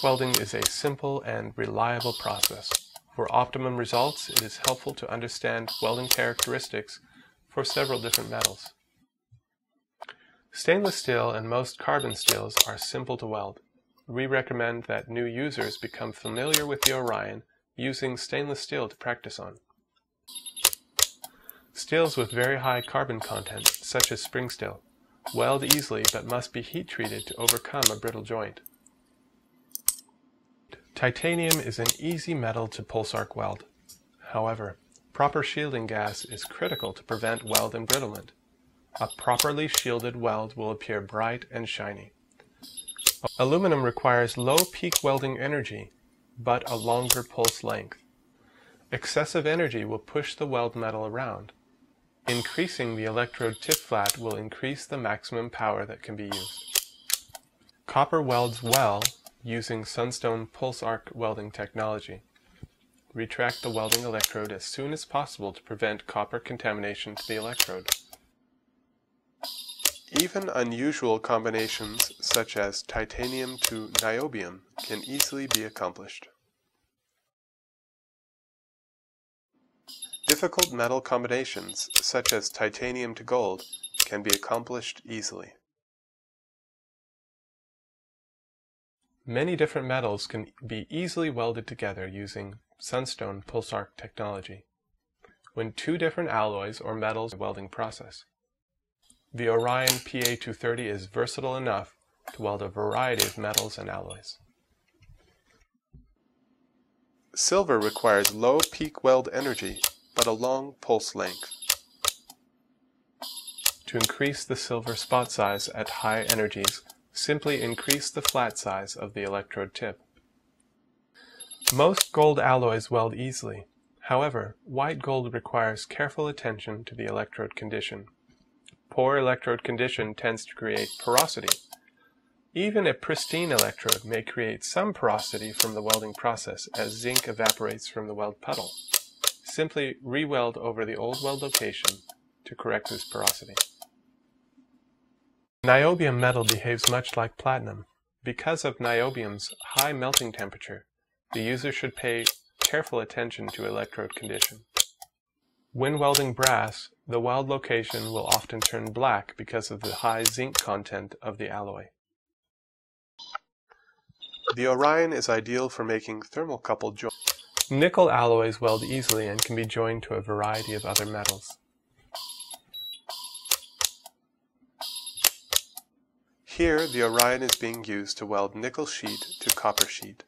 Welding is a simple and reliable process. For optimum results, it is helpful to understand welding characteristics for several different metals. Stainless steel and most carbon steels are simple to weld. We recommend that new users become familiar with the Orion using stainless steel to practice on. Steels with very high carbon content, such as spring steel, weld easily but must be heat treated to overcome a brittle joint. Titanium is an easy metal to pulse arc weld. However, proper shielding gas is critical to prevent weld embrittlement. A properly shielded weld will appear bright and shiny. Aluminum requires low peak welding energy, but a longer pulse length. Excessive energy will push the weld metal around. Increasing the electrode tip flat will increase the maximum power that can be used. Copper welds well using Sunstone pulse arc welding technology. Retract the welding electrode as soon as possible to prevent copper contamination to the electrode. Even unusual combinations such as titanium to niobium can easily be accomplished. Difficult metal combinations such as titanium to gold can be accomplished easily. Many different metals can be easily welded together using Sunstone pulse arc technology when two different alloys or metals welding process. The Orion PA230 is versatile enough to weld a variety of metals and alloys. Silver requires low peak weld energy but a long pulse length. To increase the silver spot size at high energies, simply increase the flat size of the electrode tip. Most gold alloys weld easily. However, white gold requires careful attention to the electrode condition. Poor electrode condition tends to create porosity. Even a pristine electrode may create some porosity from the welding process as zinc evaporates from the weld puddle. Simply re-weld over the old weld location to correct this porosity. Niobium metal behaves much like platinum. Because of niobium's high melting temperature, the user should pay careful attention to electrode condition. When welding brass, the weld location will often turn black because of the high zinc content of the alloy. The Orion is ideal for making thermocouple joints. Nickel alloys weld easily and can be joined to a variety of other metals. Here, the Orion is being used to weld nickel sheet to copper sheet.